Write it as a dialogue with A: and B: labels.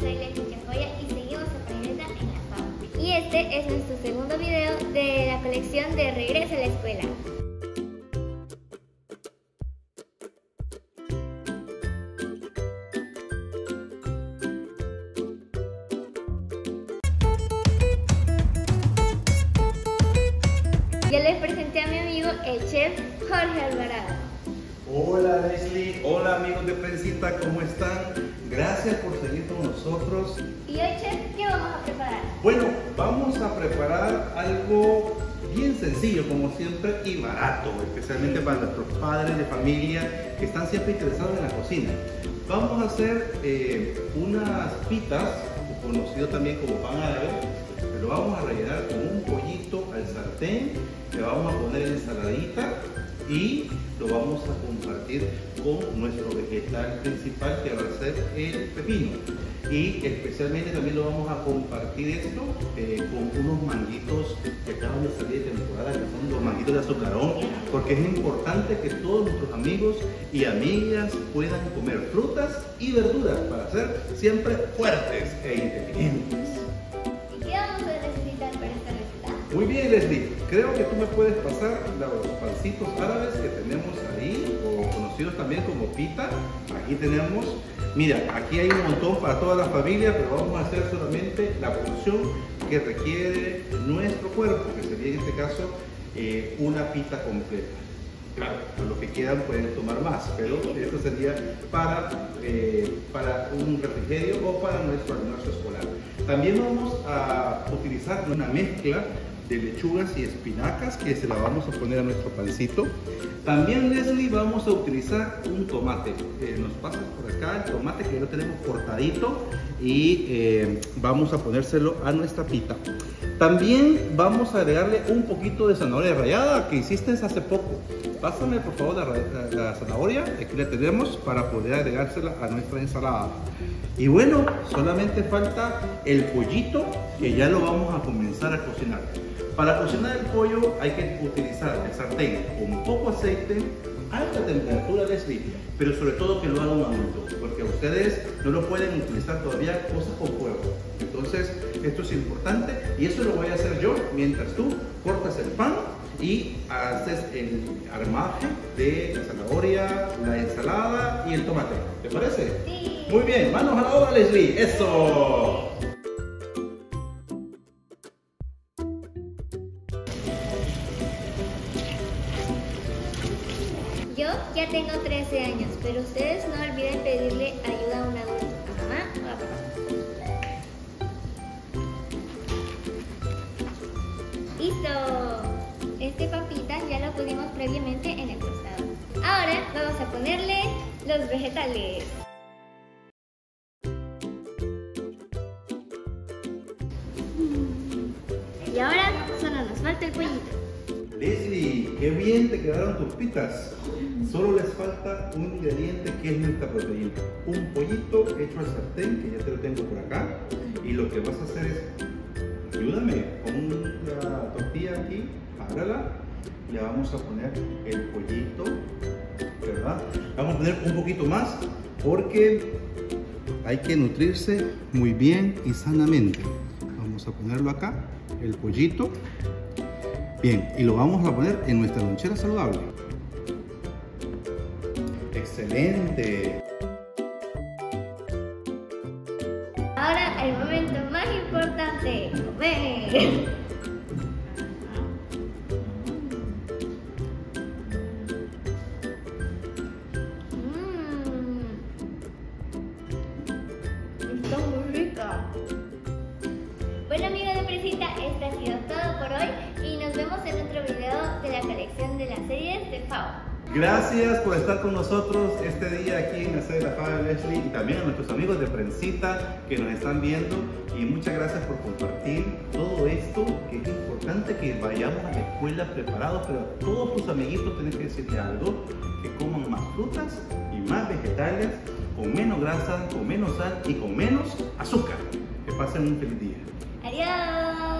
A: soy y seguimos aprendiendo en la. Y este es nuestro segundo video de la colección de Regreso a la Escuela. Ya les presenté a mi amigo, el chef Jorge Alvarado.
B: Hola Leslie, hola amigos de Prensita, ¿cómo están? Gracias por seguir nosotros.
A: Y hoy, chef, ¿qué vamos a preparar?
B: Bueno, vamos a preparar algo bien sencillo como siempre y barato, especialmente para nuestros padres de familia que están siempre interesados en la cocina. Vamos a hacer eh, unas pitas, conocido también como pan árabe, pero vamos a rellenar con un pollito al sartén, le vamos a poner ensaladita y lo vamos a compartir con nuestro vegetal principal que va a ser el pepino. Y especialmente también lo vamos a compartir esto eh, con unos manguitos que acaban de salir de temporada que son los manguitos de azucarón porque es importante que todos nuestros amigos y amigas puedan comer frutas y verduras para ser siempre fuertes e inteligentes.
A: ¿Y qué vamos a necesitar para esta receta?
B: muy bien Leslie, creo que tú me puedes pasar los pancitos árabes que tenemos ahí o conocidos también como pita aquí tenemos Mira, aquí hay un montón para toda la familia, pero vamos a hacer solamente la porción que requiere nuestro cuerpo, que sería en este caso eh, una pita completa. Claro, a lo que quieran pueden tomar más, pero esto sería para, eh, para un refrigerio o para nuestro almuerzo escolar. También vamos a utilizar una mezcla de lechugas y espinacas que se la vamos a poner a nuestro pancito. También Leslie vamos a utilizar un tomate. Eh, nos pasa por acá el tomate que ya lo tenemos cortadito y eh, vamos a ponérselo a nuestra pita. También vamos a agregarle un poquito de zanahoria rallada que hiciste hace poco. Pásame por favor la, la, la zanahoria, aquí la tenemos para poder agregársela a nuestra ensalada. Y bueno, solamente falta el pollito que ya lo vamos a comenzar a cocinar. Para cocinar el pollo hay que utilizar el sartén con poco aceite, alta temperatura Leslie, pero sobre todo que lo haga un adulto, porque ustedes no lo pueden utilizar todavía cosas con fuego. Entonces, esto es importante y eso lo voy a hacer yo mientras tú cortas el pan y haces el armaje de la zanahoria, la ensalada y el tomate. ¿Te parece?
A: Sí.
B: Muy bien, manos a la obra, Leslie. ¡Eso!
A: Yo ya tengo 13 años, pero ustedes no olviden pedirle ayuda a un adulto, a mamá o a papá. Este papita ya lo pusimos previamente en el tostado. Ahora vamos a ponerle los vegetales. Y ahora solo nos falta el pollito.
B: Leslie, qué bien te quedaron tus pitas. Solo les falta un ingrediente que es nuestra proteína. Un pollito hecho al sartén, que ya te lo tengo por acá. Y lo que vas a hacer es, ayúdame, pon la tortilla aquí, ábrala. Le vamos a poner el pollito, ¿verdad? Vamos a poner un poquito más porque hay que nutrirse muy bien y sanamente. Vamos a ponerlo acá, el pollito. Bien, y lo vamos a poner en nuestra lonchera saludable. Excelente.
A: Ahora el momento más importante, comer. Bueno amigos de Presita, esto ha sido todo por hoy y nos vemos en otro video de la colección de las series de FAO.
B: Gracias por estar con nosotros este día aquí en la sede de la Fabia Leslie y también a nuestros amigos de Prensita que nos están viendo y muchas gracias por compartir todo esto que es importante que vayamos a la escuela preparados, pero todos tus amiguitos tienes que decirle algo, que coman más frutas y más vegetales, con menos grasa, con menos sal y con menos azúcar. Que pasen un feliz día.
A: 拜拜。